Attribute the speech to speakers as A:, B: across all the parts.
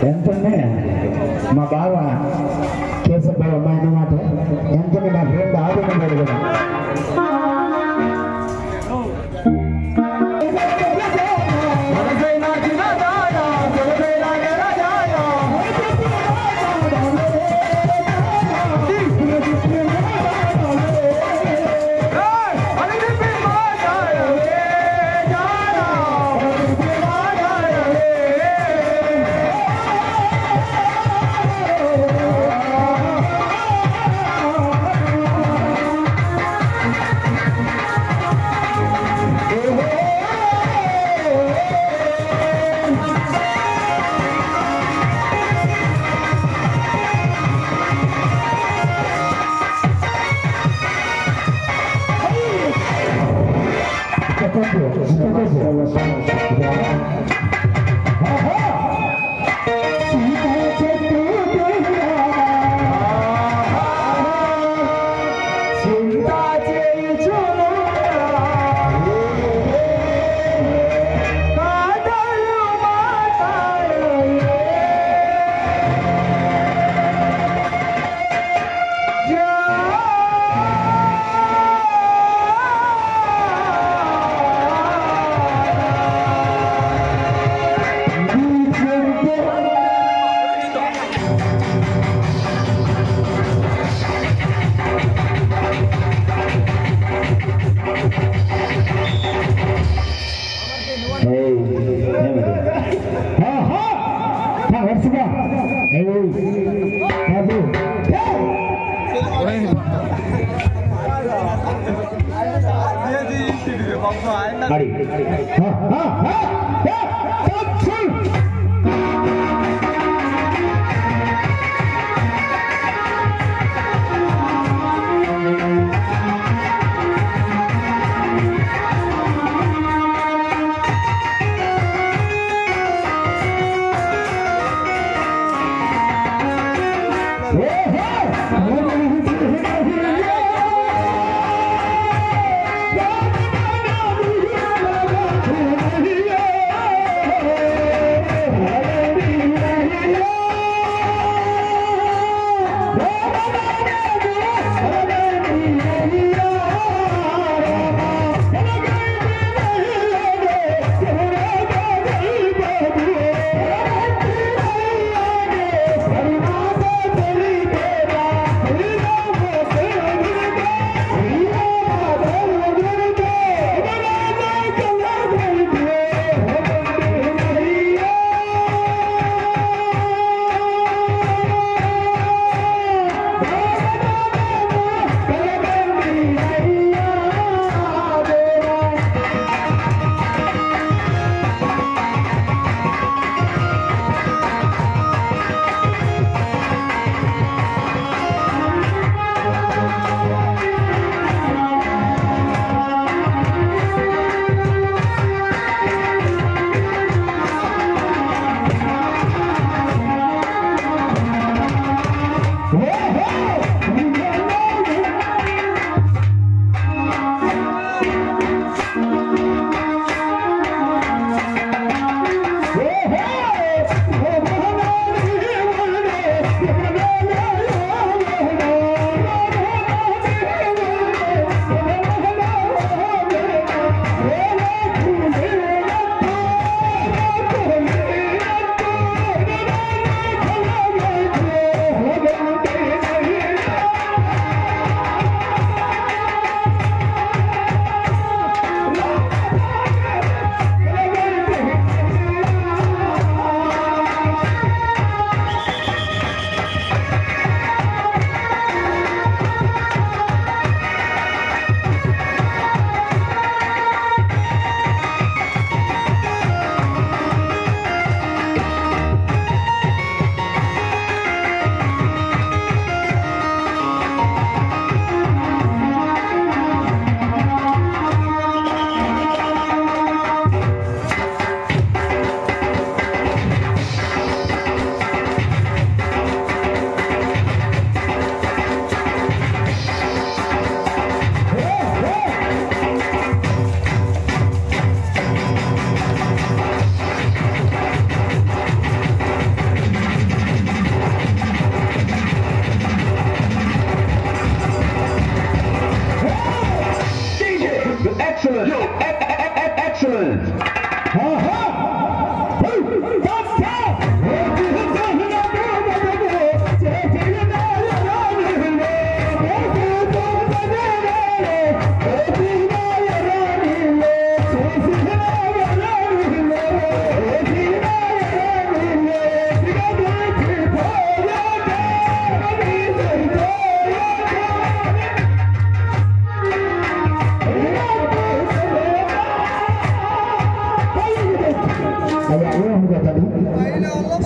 A: Handphone ya, makawa.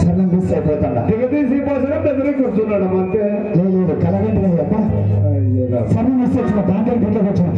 B: సరళం miss అయిపోతాడా
C: దిగదీసి పోసిన బెదిరి కూర్చున్నాడు అంతే
B: లేదు కలగండి అబ్బా సరళం మిస్ వచ్చిన దాంట్లో వచ్చిన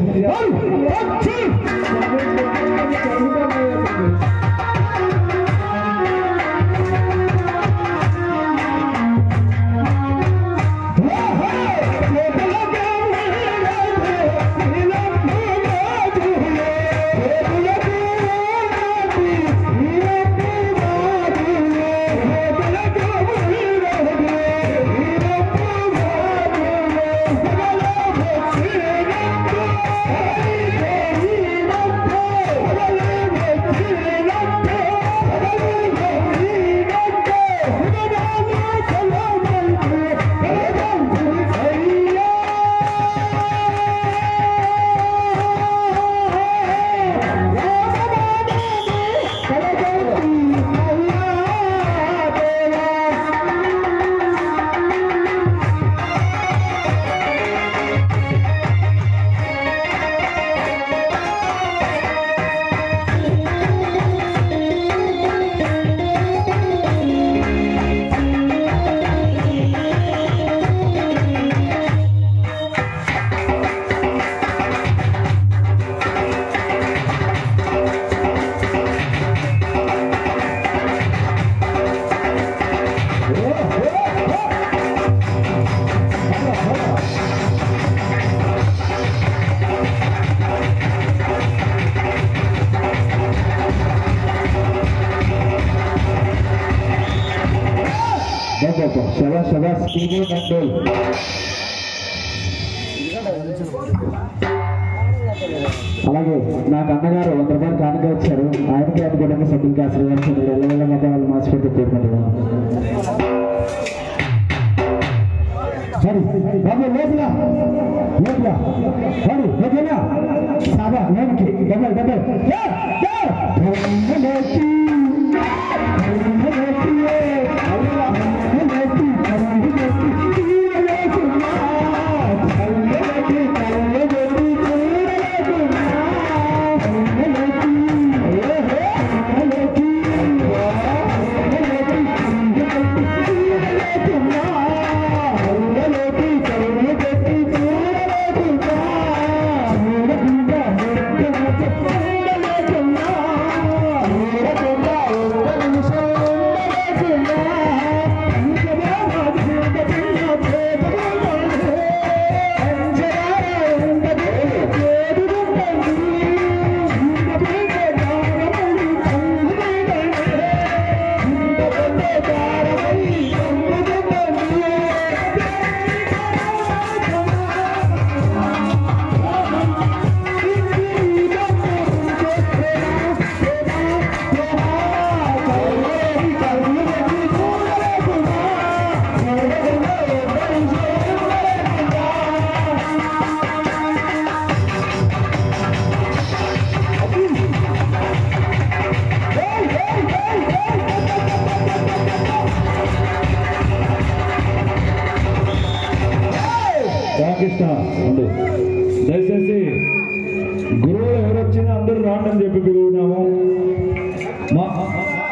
D: టీవీ కంట్రోల్. అలాగే నాకు అన్నగారు వంద రూపాయలు కానుక వచ్చారు ఆయనకి అది కుటుంబ సభ్యులకి ఆశీర్వదించారు ఎల్లవెల్ల మధ్య వాళ్ళు మాసిపెట్టి కోరుకుంటున్నాం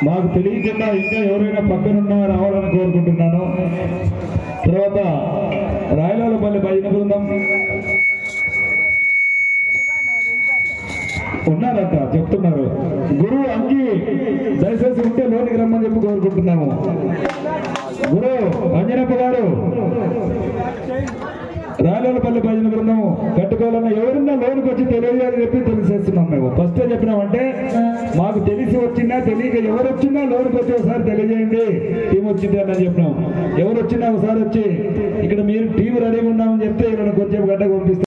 A: మాకు తెలియకుండా ఇంకా ఎవరైనా పక్కనున్నా రావాలని కోరుకుంటున్నాను. తర్వాత రాయలాలపల్లి భజన బృందం. ఉన్నారంట చెప్తున్నారు. గురువు అంగి దయచేసి ఉంటే లోనికి రమ్మని చెప్పి కోరుకుంటున్నాము. గురువు అంజనప్ప గారు. రాలేలపల్లి భజన బృందం కట్టుకోవాలన్న ఎవరున్నా లోనికి వచ్చి తెలియజేయాలని చెప్పి తెలిసేస్తున్నాం మేము. ఫస్ట్ చెప్పినామంటే మాకు తెలిసి వచ్చినా తెలియక ఎవరు వచ్చినా లోనికి వచ్చి ఒకసారి తెలియజేయండి. టీం వచ్చింది అని చెప్పినాం. ఎవరు వచ్చినా ఒకసారి వచ్చి ఇక్కడ మీరు టీం రెడీగా ఉన్నామని చెప్తే ఇక్కడ కొంచెం గడ్డ పంపిస్తాం